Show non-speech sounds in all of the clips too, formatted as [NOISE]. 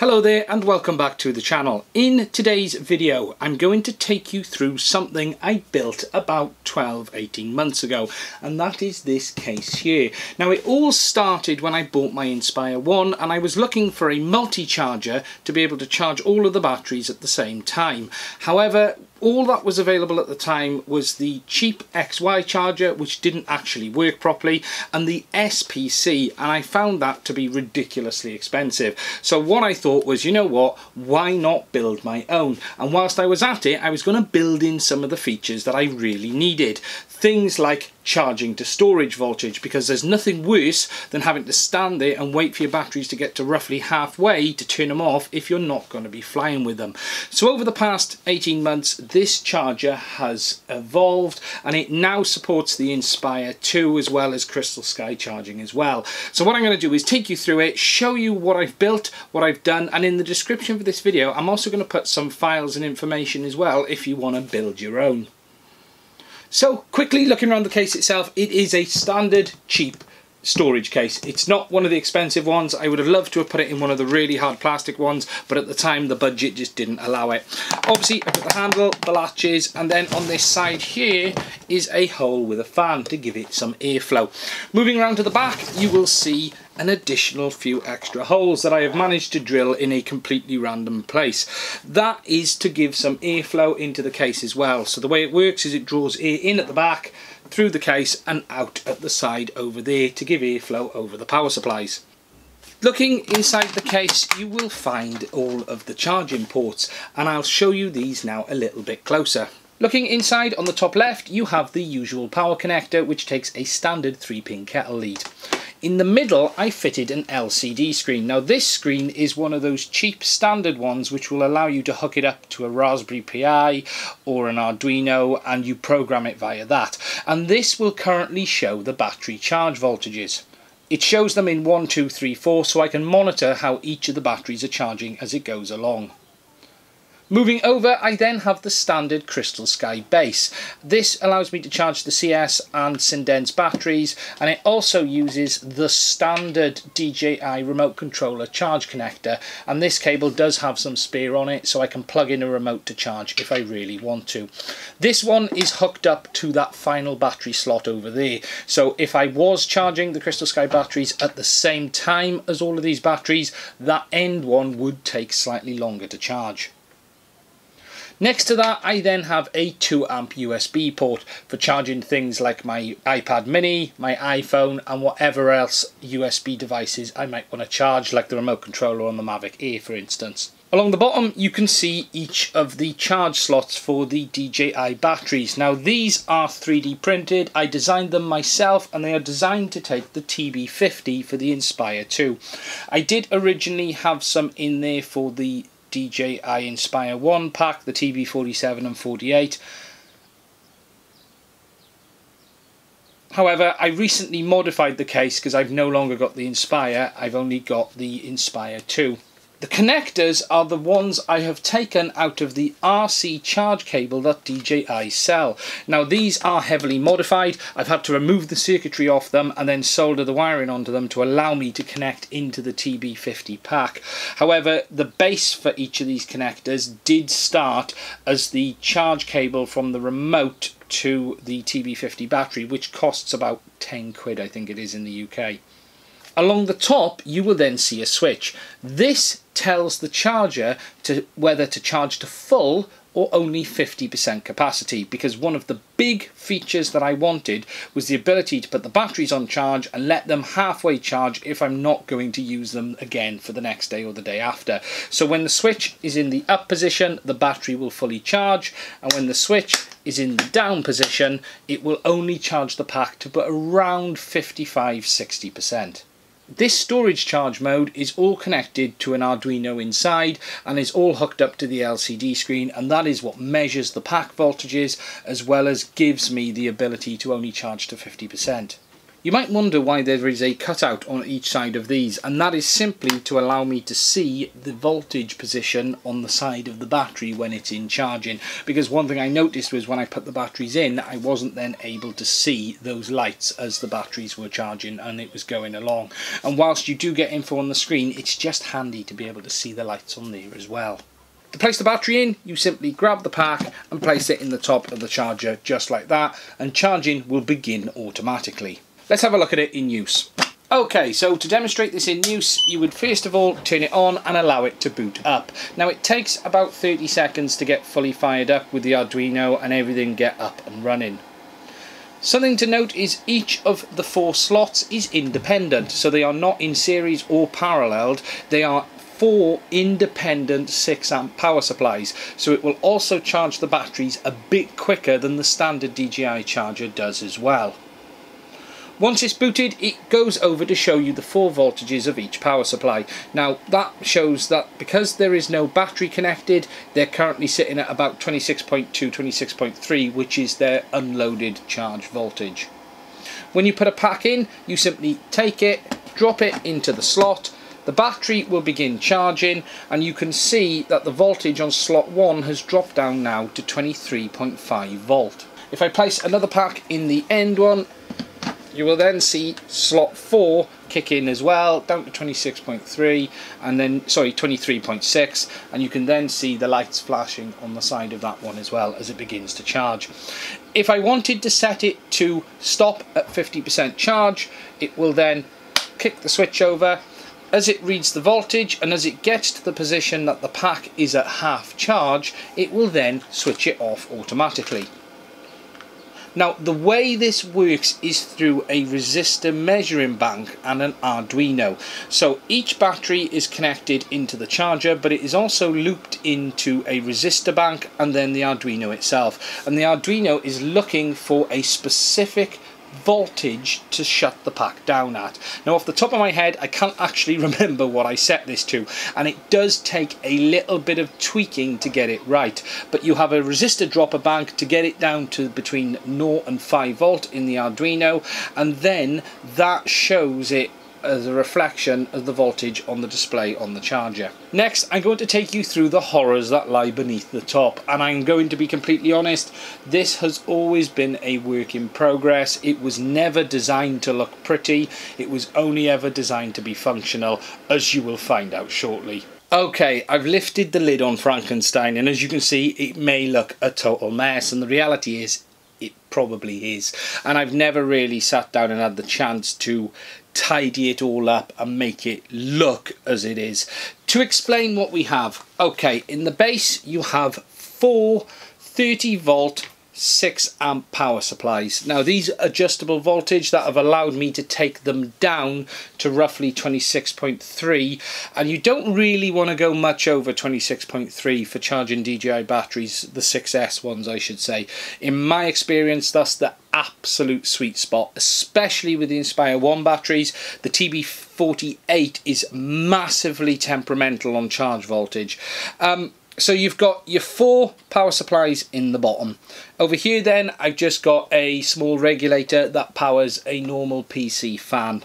Hello there and welcome back to the channel. In today's video I'm going to take you through something I built about 12-18 months ago and that is this case here. Now it all started when I bought my Inspire 1 and I was looking for a multi-charger to be able to charge all of the batteries at the same time. However all that was available at the time was the cheap XY charger which didn't actually work properly and the SPC and I found that to be ridiculously expensive. So what I thought was you know what why not build my own? And whilst I was at it I was going to build in some of the features that I really needed. Things like charging to storage voltage because there's nothing worse than having to stand there and wait for your batteries to get to roughly halfway to turn them off if you're not going to be flying with them. So over the past 18 months this charger has evolved and it now supports the Inspire 2 as well as Crystal Sky charging as well. So what I'm going to do is take you through it, show you what I've built, what I've done and in the description for this video I'm also going to put some files and information as well if you want to build your own. So quickly looking around the case itself, it is a standard cheap storage case. It's not one of the expensive ones. I would have loved to have put it in one of the really hard plastic ones, but at the time the budget just didn't allow it. Obviously, I've got the handle, the latches, and then on this side here is a hole with a fan to give it some airflow. Moving around to the back, you will see an additional few extra holes that I have managed to drill in a completely random place. That is to give some airflow into the case as well. So the way it works is it draws air in at the back, through the case and out at the side over there to give airflow over the power supplies. Looking inside the case you will find all of the charging ports and I'll show you these now a little bit closer. Looking inside on the top left you have the usual power connector which takes a standard 3 pin kettle lead. In the middle, I fitted an LCD screen. Now this screen is one of those cheap standard ones which will allow you to hook it up to a Raspberry Pi or an Arduino and you program it via that. And this will currently show the battery charge voltages. It shows them in 1, 2, 3, 4 so I can monitor how each of the batteries are charging as it goes along. Moving over, I then have the standard Crystal Sky base. This allows me to charge the CS and Cendence batteries, and it also uses the standard DJI remote controller charge connector, and this cable does have some spare on it, so I can plug in a remote to charge if I really want to. This one is hooked up to that final battery slot over there, so if I was charging the Crystal Sky batteries at the same time as all of these batteries, that end one would take slightly longer to charge. Next to that, I then have a 2 amp USB port for charging things like my iPad mini, my iPhone, and whatever else USB devices I might want to charge, like the remote controller on the Mavic Air, for instance. Along the bottom, you can see each of the charge slots for the DJI batteries. Now, these are 3D printed. I designed them myself, and they are designed to take the TB50 for the Inspire 2. I did originally have some in there for the DJI Inspire 1 pack, the TB47 and 48. However, I recently modified the case because I've no longer got the Inspire, I've only got the Inspire 2. The connectors are the ones I have taken out of the RC charge cable that DJI sell. Now these are heavily modified. I've had to remove the circuitry off them and then solder the wiring onto them to allow me to connect into the TB50 pack. However, the base for each of these connectors did start as the charge cable from the remote to the TB50 battery, which costs about 10 quid, I think it is in the UK. Along the top, you will then see a switch. This tells the charger to whether to charge to full or only 50% capacity because one of the big features that I wanted was the ability to put the batteries on charge and let them halfway charge if I'm not going to use them again for the next day or the day after. So when the switch is in the up position, the battery will fully charge and when the switch is in the down position, it will only charge the pack to around 55-60%. This storage charge mode is all connected to an Arduino inside and is all hooked up to the LCD screen and that is what measures the pack voltages as well as gives me the ability to only charge to 50%. You might wonder why there is a cutout on each side of these and that is simply to allow me to see the voltage position on the side of the battery when it's in charging because one thing I noticed was when I put the batteries in I wasn't then able to see those lights as the batteries were charging and it was going along and whilst you do get info on the screen it's just handy to be able to see the lights on there as well. To place the battery in, you simply grab the pack and place it in the top of the charger just like that and charging will begin automatically. Let's have a look at it in use. Okay, so to demonstrate this in use, you would first of all turn it on and allow it to boot up. Now it takes about 30 seconds to get fully fired up with the Arduino and everything get up and running. Something to note is each of the four slots is independent, so they are not in series or paralleled, they are four independent 6 amp power supplies so it will also charge the batteries a bit quicker than the standard DJI charger does as well. Once it's booted, it goes over to show you the four voltages of each power supply. Now, that shows that because there is no battery connected, they're currently sitting at about 26.2, 26.3, which is their unloaded charge voltage. When you put a pack in, you simply take it, drop it into the slot, the battery will begin charging and you can see that the voltage on slot 1 has dropped down now to 23.5 volt. If I place another pack in the end one you will then see slot 4 kick in as well down to 26.3 and then sorry 23.6 and you can then see the lights flashing on the side of that one as well as it begins to charge. If I wanted to set it to stop at 50% charge it will then kick the switch over. As it reads the voltage and as it gets to the position that the pack is at half charge it will then switch it off automatically now the way this works is through a resistor measuring bank and an Arduino. So each battery is connected into the charger but it is also looped into a resistor bank and then the Arduino itself. And the Arduino is looking for a specific voltage to shut the pack down at. Now off the top of my head I can't actually [LAUGHS] remember what I set this to and it does take a little bit of tweaking to get it right but you have a resistor dropper bank to get it down to between 0 and 5 volt in the Arduino and then that shows it as a reflection of the voltage on the display on the charger. Next, I'm going to take you through the horrors that lie beneath the top, and I'm going to be completely honest, this has always been a work in progress. It was never designed to look pretty, it was only ever designed to be functional, as you will find out shortly. Okay, I've lifted the lid on Frankenstein, and as you can see, it may look a total mess, and the reality is, it probably is. And I've never really sat down and had the chance to tidy it all up and make it look as it is. To explain what we have, okay, in the base you have four 30 volt 6 amp power supplies. Now these adjustable voltage that have allowed me to take them down to roughly 26.3 and you don't really want to go much over 26.3 for charging DJI batteries, the 6S ones I should say. In my experience that's the absolute sweet spot, especially with the Inspire 1 batteries. The TB48 is massively temperamental on charge voltage. Um, so you've got your four power supplies in the bottom. Over here then I've just got a small regulator that powers a normal PC fan.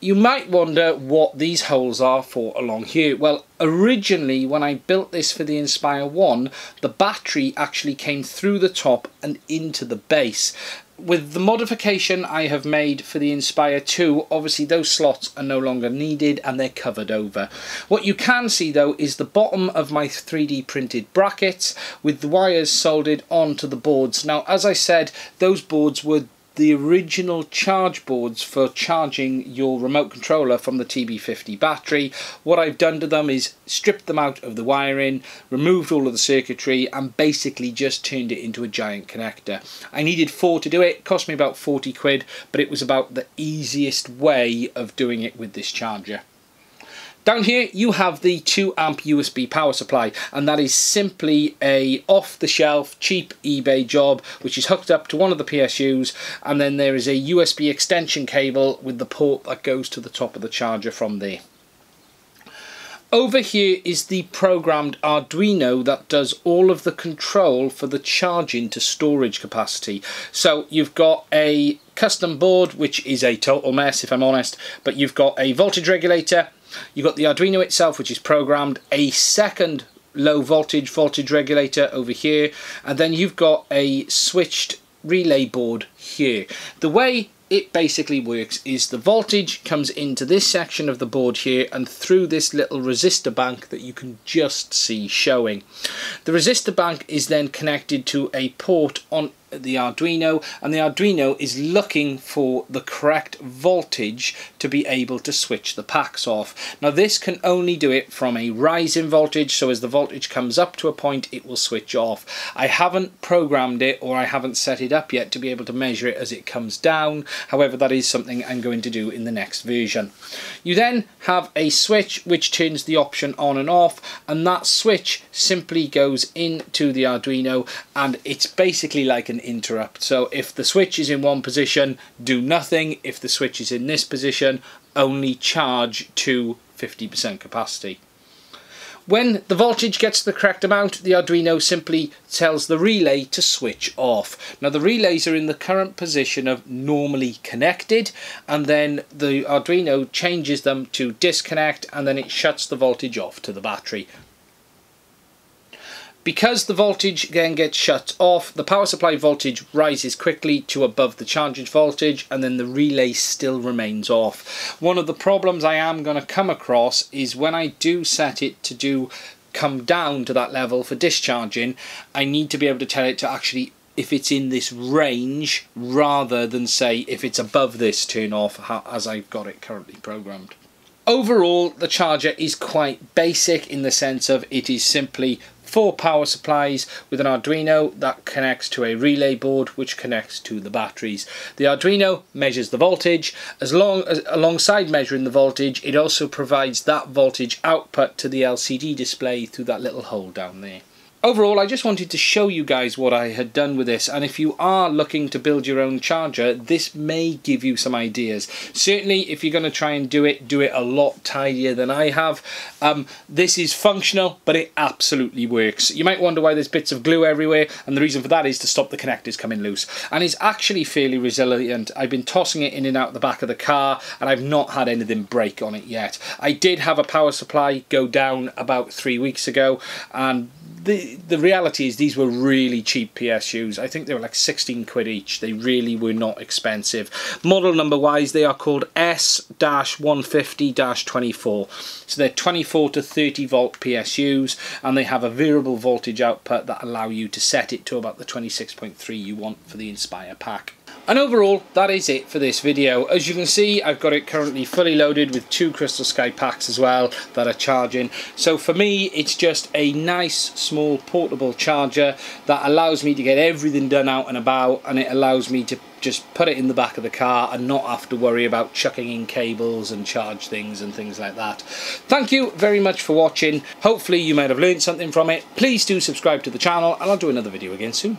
You might wonder what these holes are for along here. Well, originally when I built this for the Inspire 1, the battery actually came through the top and into the base with the modification I have made for the Inspire 2, obviously those slots are no longer needed and they're covered over. What you can see though is the bottom of my 3D printed brackets with the wires soldered onto the boards. Now as I said, those boards were the original charge boards for charging your remote controller from the TB50 battery. What I've done to them is stripped them out of the wiring, removed all of the circuitry and basically just turned it into a giant connector. I needed four to do it, cost me about 40 quid, but it was about the easiest way of doing it with this charger. Down here you have the 2 amp USB power supply and that is simply a off the shelf cheap eBay job which is hooked up to one of the PSUs and then there is a USB extension cable with the port that goes to the top of the charger from there. Over here is the programmed Arduino that does all of the control for the charging to storage capacity. So you've got a custom board, which is a total mess if I'm honest, but you've got a voltage regulator, you've got the Arduino itself, which is programmed, a second low voltage voltage regulator over here, and then you've got a switched relay board here. The way it basically works is the voltage comes into this section of the board here and through this little resistor bank that you can just see showing. The resistor bank is then connected to a port on the Arduino and the Arduino is looking for the correct voltage to be able to switch the packs off. Now this can only do it from a rising voltage so as the voltage comes up to a point it will switch off. I haven't programmed it or I haven't set it up yet to be able to measure it as it comes down however that is something I'm going to do in the next version. You then have a switch which turns the option on and off and that switch simply goes into the Arduino and it's basically like an interrupt. So if the switch is in one position, do nothing. If the switch is in this position, only charge to 50% capacity. When the voltage gets the correct amount, the Arduino simply tells the relay to switch off. Now the relays are in the current position of normally connected and then the Arduino changes them to disconnect and then it shuts the voltage off to the battery. Because the voltage then gets shut off, the power supply voltage rises quickly to above the charging voltage and then the relay still remains off. One of the problems I am going to come across is when I do set it to do come down to that level for discharging, I need to be able to tell it to actually if it's in this range rather than say if it's above this turn off as I've got it currently programmed. Overall, the charger is quite basic in the sense of it is simply four power supplies with an Arduino that connects to a relay board which connects to the batteries. The Arduino measures the voltage. As long as alongside measuring the voltage, it also provides that voltage output to the LCD display through that little hole down there overall I just wanted to show you guys what I had done with this and if you are looking to build your own charger this may give you some ideas. Certainly if you're going to try and do it do it a lot tidier than I have. Um, this is functional but it absolutely works. You might wonder why there's bits of glue everywhere and the reason for that is to stop the connectors coming loose. And it's actually fairly resilient. I've been tossing it in and out the back of the car and I've not had anything break on it yet. I did have a power supply go down about three weeks ago and the the reality is these were really cheap PSUs. I think they were like 16 quid each. They really were not expensive. Model number wise, they are called S-150-24. So they're 24 to 30 volt PSUs and they have a variable voltage output that allow you to set it to about the 26.3 you want for the Inspire pack. And overall, that is it for this video. As you can see, I've got it currently fully loaded with two Crystal Sky packs as well that are charging. So for me, it's just a nice, small, portable charger that allows me to get everything done out and about, and it allows me to just put it in the back of the car and not have to worry about chucking in cables and charge things and things like that. Thank you very much for watching. Hopefully you might have learned something from it. Please do subscribe to the channel and I'll do another video again soon.